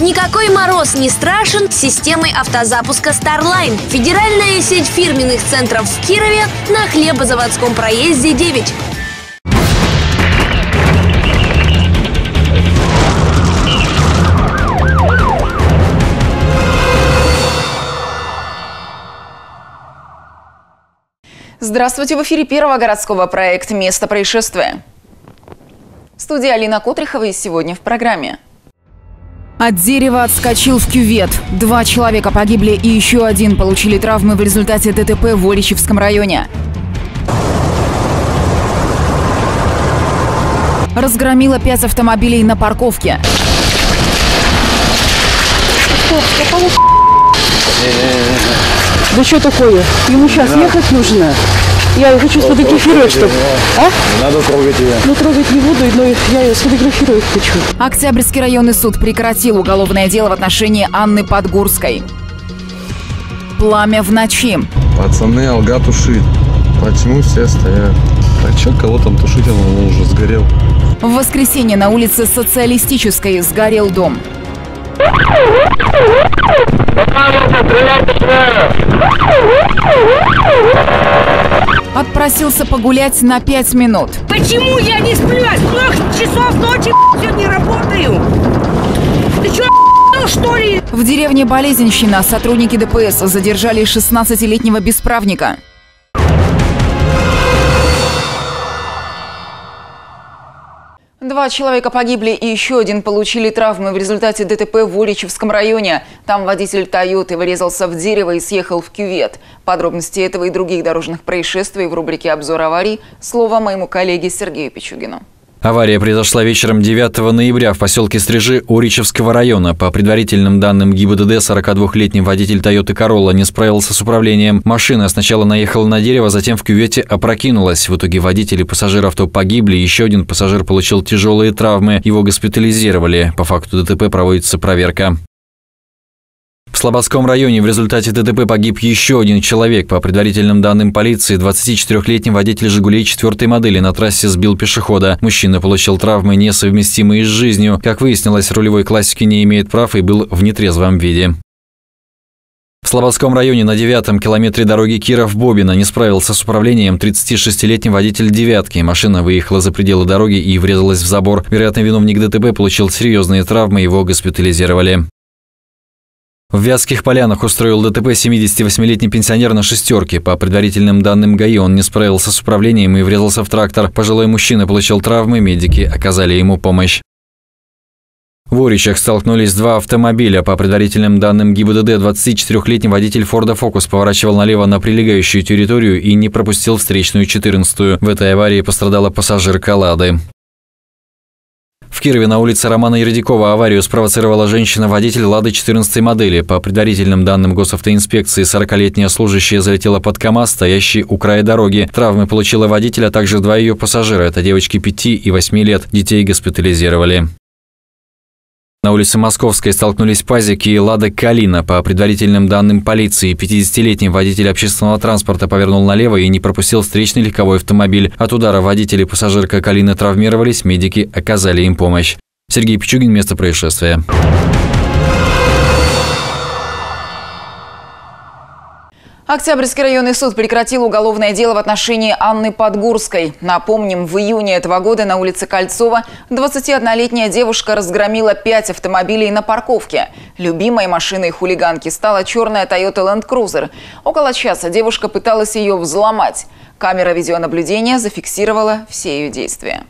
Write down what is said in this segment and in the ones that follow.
Никакой мороз не страшен системой автозапуска Starline. Федеральная сеть фирменных центров в Кирове на хлебозаводском проезде 9. Здравствуйте, в эфире первого городского проекта «Место происшествия». Студия Алина Котрихова и сегодня в программе. От дерева отскочил в кювет. Два человека погибли и еще один получили травмы в результате ДТП в Оличевском районе. Разгромила пять автомобилей на парковке. Да что такое? Ему сейчас ехать нужно. Я ее хочу сфотографировать, чтобы... А? Не надо трогать ее. Ну, трогать не буду, но я ее сфотографировать хочу. Октябрьский районный суд прекратил уголовное дело в отношении Анны Подгурской. Пламя в ночи. Пацаны, алга тушит. По тьму все стоят. А чё, кого там тушить, он уже сгорел. В воскресенье на улице Социалистической сгорел дом. Отпросился погулять на пять минут. Почему я не сплю? Я с трех часов ночи сегодня работаю. Ты что, что ли? В деревне Болезненщина сотрудники ДПС задержали 16-летнего бесправника. Два человека погибли и еще один получили травмы в результате ДТП в Уличевском районе. Там водитель «Тойоты» вырезался в дерево и съехал в кювет. Подробности этого и других дорожных происшествий в рубрике «Обзор аварий» слово моему коллеге Сергею Пичугину. Авария произошла вечером 9 ноября в поселке Стрижи Уричевского района. По предварительным данным ГИБДД, 42-летний водитель Toyota Corolla не справился с управлением. Машина сначала наехала на дерево, затем в кювете опрокинулась. В итоге водитель и пассажир авто погибли, еще один пассажир получил тяжелые травмы. Его госпитализировали. По факту ДТП проводится проверка. В Слободском районе в результате ДТП погиб еще один человек. По предварительным данным полиции, 24-летний водитель «Жигулей» четвертой модели на трассе сбил пешехода. Мужчина получил травмы, несовместимые с жизнью. Как выяснилось, рулевой классики не имеет прав и был в нетрезвом виде. В Слободском районе на девятом километре дороги Киров-Бобина не справился с управлением 36-летний водитель «девятки». Машина выехала за пределы дороги и врезалась в забор. Вероятно, виновник ДТП получил серьезные травмы, его госпитализировали. В Вятских полянах устроил ДТП 78-летний пенсионер на шестерке. По предварительным данным ГАИ он не справился с управлением и врезался в трактор. Пожилой мужчина получил травмы, медики оказали ему помощь. В Оричах столкнулись два автомобиля. По предварительным данным ГИБДД, 24-летний водитель Форда Фокус поворачивал налево на прилегающую территорию и не пропустил встречную 14-ю. В этой аварии пострадала пассажирка «Лады». В Кирове на улице Романа Ердикова аварию спровоцировала женщина-водитель «Лады» 14 модели. По предварительным данным госавтоинспекции, 40-летняя служащая залетела под КАМАЗ, стоящий у края дороги. Травмы получила водитель, а также два ее пассажира. Это девочки 5 и 8 лет. Детей госпитализировали. На улице Московской столкнулись пазики и «Лада Калина». По предварительным данным полиции, 50-летний водитель общественного транспорта повернул налево и не пропустил встречный легковой автомобиль. От удара водитель и пассажирка Калины травмировались, медики оказали им помощь. Сергей Пичугин, место происшествия. Октябрьский районный суд прекратил уголовное дело в отношении Анны Подгурской. Напомним, в июне этого года на улице Кольцова 21-летняя девушка разгромила пять автомобилей на парковке. Любимой машиной хулиганки стала черная Toyota Land Cruiser. Около часа девушка пыталась ее взломать. Камера видеонаблюдения зафиксировала все ее действия.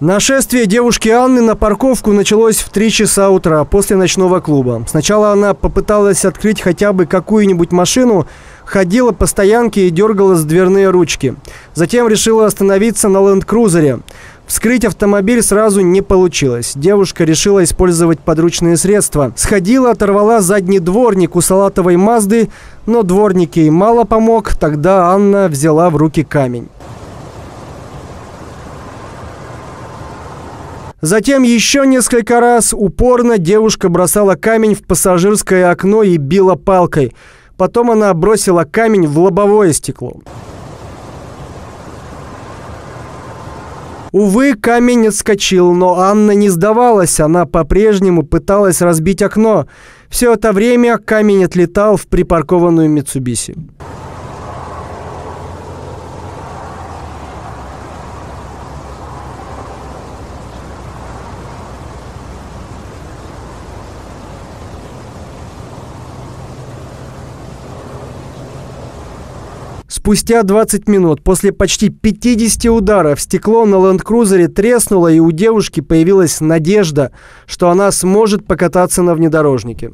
Нашествие девушки Анны на парковку началось в 3 часа утра после ночного клуба. Сначала она попыталась открыть хотя бы какую-нибудь машину, ходила по стоянке и дергала с дверные ручки. Затем решила остановиться на ленд-крузере. Вскрыть автомобиль сразу не получилось. Девушка решила использовать подручные средства. Сходила, оторвала задний дворник у салатовой Мазды, но дворник ей мало помог. Тогда Анна взяла в руки камень. Затем еще несколько раз упорно девушка бросала камень в пассажирское окно и била палкой. Потом она бросила камень в лобовое стекло. Увы, камень отскочил, но Анна не сдавалась. Она по-прежнему пыталась разбить окно. Все это время камень отлетал в припаркованную Митсубиси. Спустя 20 минут после почти 50 ударов стекло на ленд-крузере треснуло, и у девушки появилась надежда, что она сможет покататься на внедорожнике.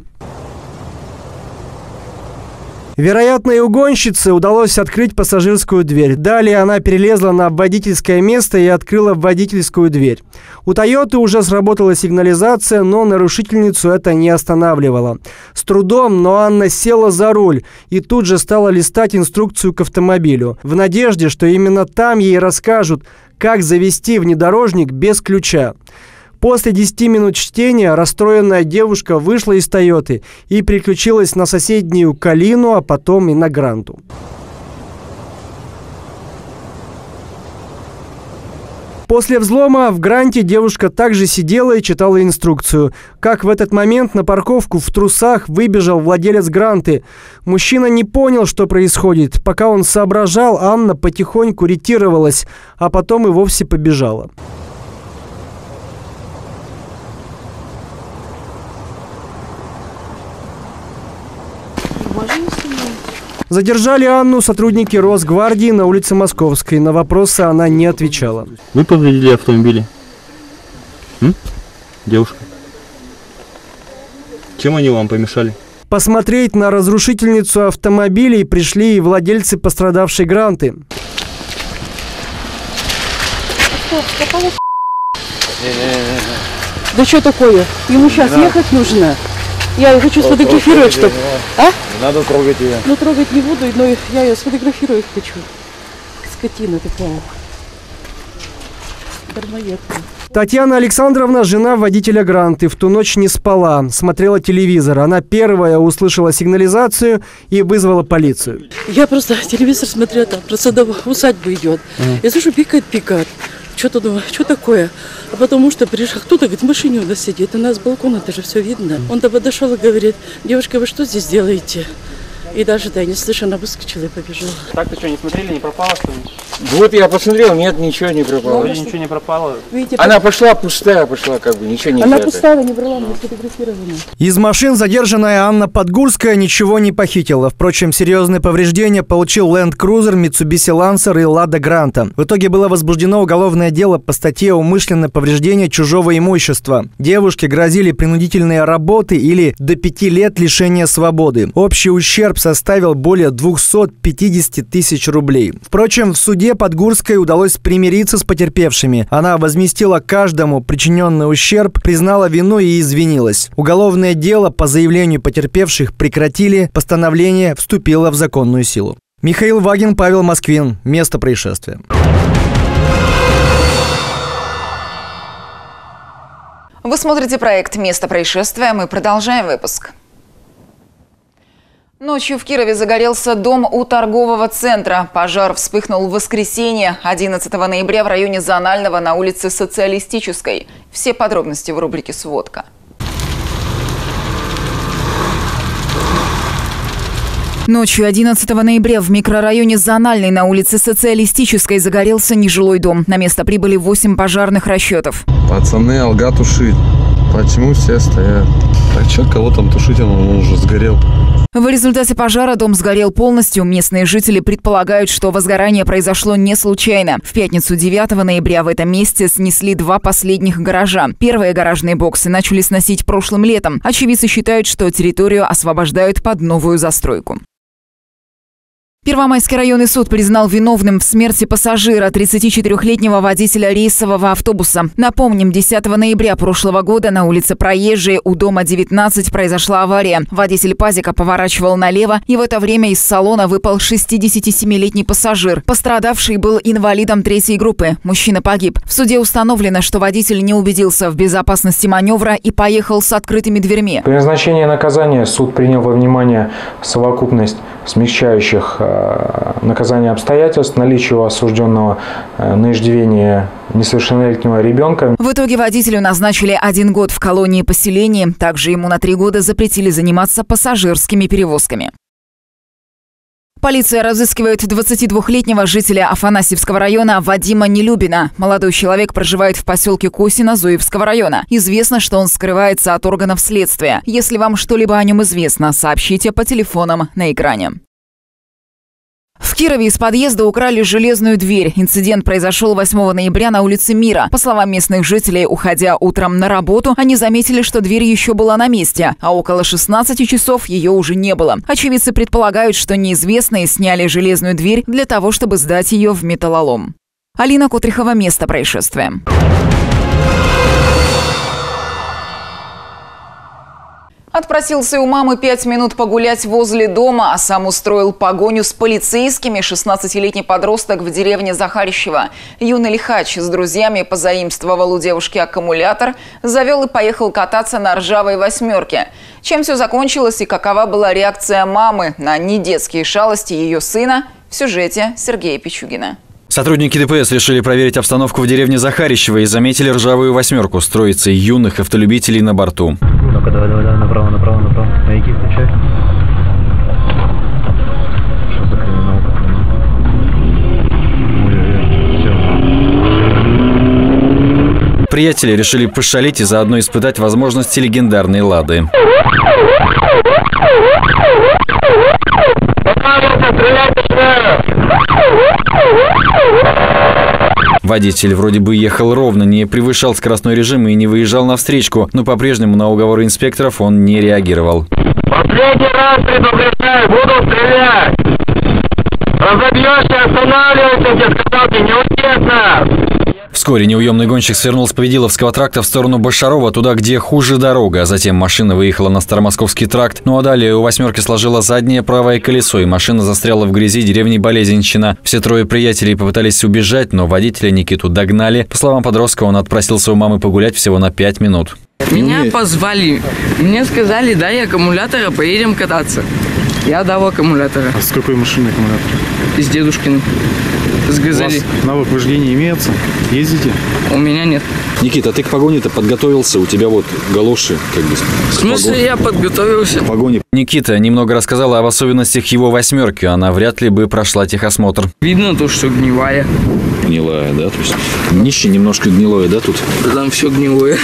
Вероятно, и угонщице удалось открыть пассажирскую дверь. Далее она перелезла на водительское место и открыла водительскую дверь. У «Тойоты» уже сработала сигнализация, но нарушительницу это не останавливало. С трудом, но Анна села за руль и тут же стала листать инструкцию к автомобилю, в надежде, что именно там ей расскажут, как завести внедорожник без ключа. После 10 минут чтения расстроенная девушка вышла из «Тойоты» и переключилась на соседнюю «Калину», а потом и на «Гранту». После взлома в гранте девушка также сидела и читала инструкцию. Как в этот момент на парковку в трусах выбежал владелец гранты. Мужчина не понял, что происходит. Пока он соображал, Анна потихоньку ретировалась, а потом и вовсе побежала. Задержали Анну сотрудники Росгвардии на улице Московской. На вопросы она не отвечала. Вы повредили автомобили? М? Девушка. Чем они вам помешали? Посмотреть на разрушительницу автомобилей пришли и владельцы пострадавшей гранты. Да что такое? Ему сейчас ехать нужно. Я ее хочу сфотографировать, чтобы... А? Не надо трогать ее. Ну, трогать не буду, но я ее сфотографировать хочу. Скотина такая. Дармоедка. Татьяна Александровна, жена водителя Гранты, в ту ночь не спала, смотрела телевизор. Она первая услышала сигнализацию и вызвала полицию. Я просто телевизор смотрела, там просто до усадьбы идет. Uh-huh. Я слышу, пикает, пикает. Что-то думаю, что такое? А потому что пришел кто-то, говорит, в машине у нас сидит, у нас с балкона, это же все видно. Он то подошел и говорит, девушка, вы что здесь делаете? И даже, да, не слыша, она выскочила и побежала. Так-то что, не смотрели, не пропало что-нибудь? Вот я посмотрел, нет, ничего не пропало. Ну, ничего не пропало. Видите, Она пошла пустая, пошла как бы, ничего не Она взято. пустая, не брала, не сфотографирована. Из машин задержанная Анна Подгурская ничего не похитила. Впрочем, серьезные повреждения получил Land Cruiser, Mitsubishi Lancer и Lada Granta. В итоге было возбуждено уголовное дело по статье «Умышленное повреждение чужого имущества». Девушке грозили принудительные работы или до пяти лет лишения свободы. Общий ущерб составил более 250 тысяч рублей. Впрочем, в суде Подгурской удалось примириться с потерпевшими. Она возместила каждому причиненный ущерб, признала вину и извинилась. Уголовное дело по заявлению потерпевших прекратили, постановление вступило в законную силу. Михаил Вагин, Павел Москвин. Место происшествия. Вы смотрите проект «Место происшествия». Мы продолжаем выпуск. Ночью в Кирове загорелся дом у торгового центра. Пожар вспыхнул в воскресенье, 11 ноября в районе Зонального на улице Социалистической. Все подробности в рубрике «Сводка». Ночью 11 ноября в микрорайоне Зональный на улице Социалистической загорелся нежилой дом. На место прибыли 8 пожарных расчетов. Пацаны, алга тушит. Почему все стоят? А чё, кого там тушить, он, он уже сгорел. В результате пожара дом сгорел полностью. Местные жители предполагают, что возгорание произошло не случайно. В пятницу 9 ноября в этом месте снесли два последних гаража. Первые гаражные боксы начали сносить прошлым летом. Очевидцы считают, что территорию освобождают под новую застройку. Первомайский районный суд признал виновным в смерти пассажира, 34-летнего водителя рейсового автобуса. Напомним, 10 ноября прошлого года на улице Проезжей у дома 19 произошла авария. Водитель пазика поворачивал налево, и в это время из салона выпал 67-летний пассажир. Пострадавший был инвалидом третьей группы. Мужчина погиб. В суде установлено, что водитель не убедился в безопасности маневра и поехал с открытыми дверьми. При назначении наказания суд принял во внимание совокупность смягчающих э, наказания обстоятельств, наличию осужденного э, на иждивение несовершеннолетнего ребенка. В итоге водителю назначили один год в колонии поселения. Также ему на три года запретили заниматься пассажирскими перевозками. Полиция разыскивает 22-летнего жителя Афанасьевского района Вадима Нелюбина. Молодой человек проживает в поселке Косино Зуевского района. Известно, что он скрывается от органов следствия. Если вам что-либо о нем известно, сообщите по телефонам на экране. В Кирове из подъезда украли железную дверь. Инцидент произошел 8 ноября на улице Мира. По словам местных жителей, уходя утром на работу, они заметили, что дверь еще была на месте, а около 16 часов ее уже не было. Очевидцы предполагают, что неизвестные сняли железную дверь для того, чтобы сдать ее в металлолом. Алина Котрихова, место происшествия. Отпросился у мамы пять минут погулять возле дома, а сам устроил погоню с полицейскими 16-летний подросток в деревне Захарищева. Юный лихач с друзьями позаимствовал у девушки аккумулятор, завел и поехал кататься на ржавой восьмерке. Чем все закончилось и какова была реакция мамы на недетские шалости ее сына в сюжете Сергея Пичугина. Сотрудники ДПС решили проверить обстановку в деревне Захарищева и заметили ржавую восьмерку с троицей юных автолюбителей на борту. Ну-ка, давай, давай, давай, направо, направо, направо. Маяки включай. Криминалка? Приятели решили пошалить и заодно испытать возможности легендарной «Лады». Водитель вроде бы ехал ровно, не превышал скоростной режим и не выезжал на встречку, но по-прежнему на уговоры инспекторов он не реагировал. Последний раз предупреждаю, буду стрелять! Разобьешься, останавливайся, тебе сказал, ты не Вскоре неуемный гонщик свернул с Победиловского тракта в сторону Башарова, туда, где хуже дорога. Затем машина выехала на Старомосковский тракт. Ну а далее у «восьмерки» сложила заднее правое колесо, и машина застряла в грязи деревни Болезенщина. Все трое приятелей попытались убежать, но водителя Никиту догнали. По словам подростка, он отпросился у мамы погулять всего на пять минут. Меня позвали. Мне сказали, дай аккумулятора, поедем кататься. Я дал аккумулятора. А с какой машины аккумулятор? Из дедушкиной с газели. У вас навык вождения имеется? Ездите? У меня нет. Никита, а ты к погоне-то подготовился? У тебя вот галоши как бы. В смысле погон... я подготовился? К погоне. Никита немного рассказала об особенностях его восьмерки. Она вряд ли бы прошла техосмотр. Видно то, что гнилая. Гнилая, да? То есть днище немножко гнилое, да, тут? Там все гнилое.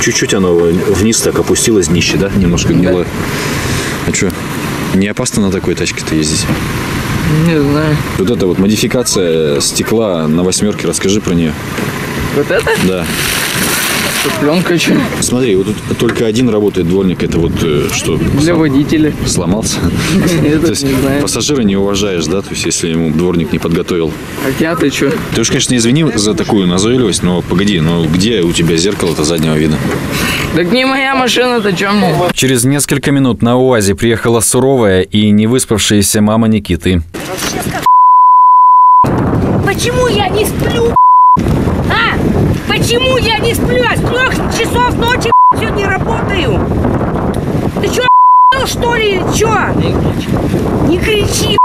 Чуть-чуть оно вниз так опустилось, днище, да? Немножко гнилое. Да. А что, не опасно на такой тачке-то ездить? Не знаю. Вот это вот модификация стекла на восьмерке, расскажи про нее. Вот это? Да. Тут пленка что? Смотри, вот тут только один работает дворник. Это вот э, что? Для водителя. Сломался? То есть пассажира не уважаешь, да? То есть если ему дворник не подготовил. А я ты что? Ты уж, конечно, извини за такую назойливость, но погоди, но где у тебя зеркало-то заднего вида? Так не моя машина-то, чем мне? Через несколько минут на УАЗе приехала суровая и не выспавшаяся мама Никиты. Почему я не сплю? А? Почему я не сплю? Я с трех часов ночи сегодня работаю. Ты что, что ли, что? Не кричи.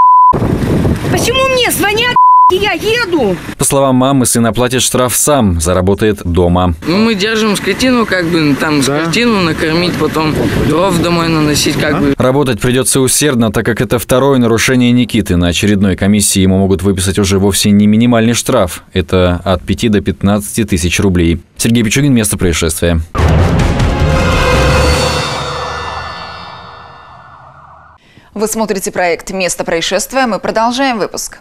Почему мне звонят? Я еду. По словам мамы, сын оплатит штраф сам, заработает дома. Ну, мы держим скотину, как бы там да. скотину накормить, потом дров домой наносить, как а? бы. Работать придется усердно, так как это второе нарушение Никиты. На очередной комиссии ему могут выписать уже вовсе не минимальный штраф. Это от 5 до 15 тысяч рублей. Сергей Пичугин, место происшествия. Вы смотрите проект «Место происшествия». Мы продолжаем выпуск.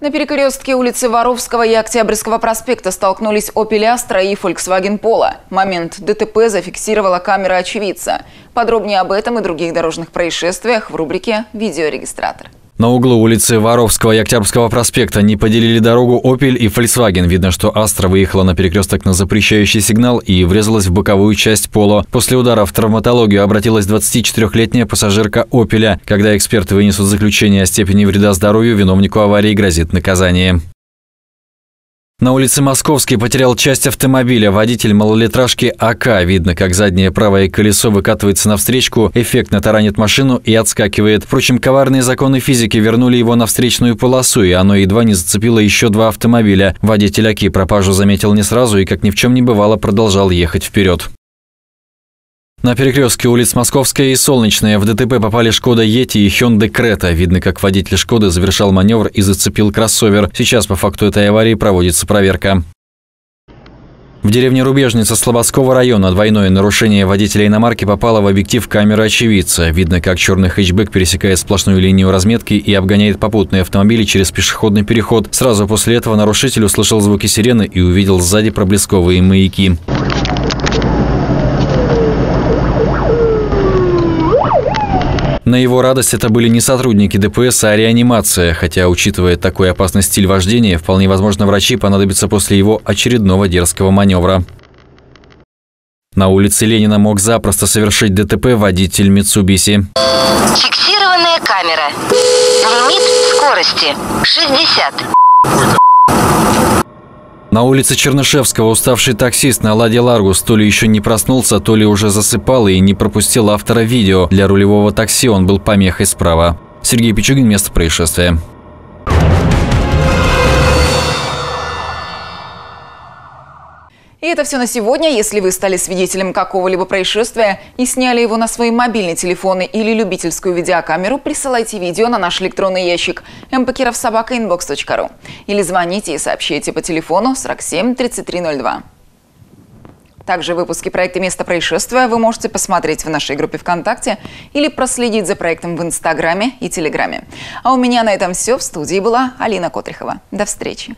На перекрестке улицы Воровского и Октябрьского проспекта столкнулись Opel Astra и Volkswagen Polo. Момент ДТП зафиксировала камера очевидца. Подробнее об этом и других дорожных происшествиях в рубрике «Видеорегистратор». На углу улицы Воровского и Октябрьского проспекта не поделили дорогу Opel и Volkswagen. Видно, что Астра выехала на перекресток на запрещающий сигнал и врезалась в боковую часть Поло. После удара в травматологию обратилась 24-летняя пассажирка Опеля. Когда эксперты вынесут заключение о степени вреда здоровью, виновнику аварии грозит наказание. На улице Московской потерял часть автомобиля. Водитель малолитражки АК. Видно, как заднее правое колесо выкатывается навстречку, эффектно таранит машину и отскакивает. Впрочем, коварные законы физики вернули его на встречную полосу, и оно едва не зацепило еще два автомобиля. Водитель АКИ пропажу заметил не сразу и, как ни в чем не бывало, продолжал ехать вперед. На перекрестке улиц Московская и Солнечная в ДТП попали Шкода Ети и Hyundai Крета. Видно, как водитель Шкоды завершал маневр и зацепил кроссовер. Сейчас по факту этой аварии проводится проверка. В деревне Рубежница Слободского района двойное нарушение водителя иномарки попало в объектив камеры очевидца. Видно, как черный хэтчбэк пересекает сплошную линию разметки и обгоняет попутные автомобили через пешеходный переход. Сразу после этого нарушитель услышал звуки сирены и увидел сзади проблесковые маяки. На его радость это были не сотрудники ДПС, а реанимация, хотя, учитывая такой опасный стиль вождения, вполне возможно врачи понадобятся после его очередного дерзкого маневра. На улице Ленина мог запросто совершить ДТП водитель Митсубиси. Фиксированная камера. Лимит скорости 60. На улице Чернышевского уставший таксист на «Ладе Ларгус» то ли еще не проснулся, то ли уже засыпал и не пропустил автора видео. Для рулевого такси он был помехой справа. Сергей Пичугин, место происшествия. И это все на сегодня. Если вы стали свидетелем какого-либо происшествия и сняли его на свои мобильные телефоны или любительскую видеокамеру, присылайте видео на наш электронный ящик mpkировsobaka.inbox.ru или звоните и сообщите по телефону 47 3302. Также выпуски проекта «Место происшествия» вы можете посмотреть в нашей группе ВКонтакте или проследить за проектом в Инстаграме и Телеграме. А у меня на этом все. В студии была Алина Котрихова. До встречи.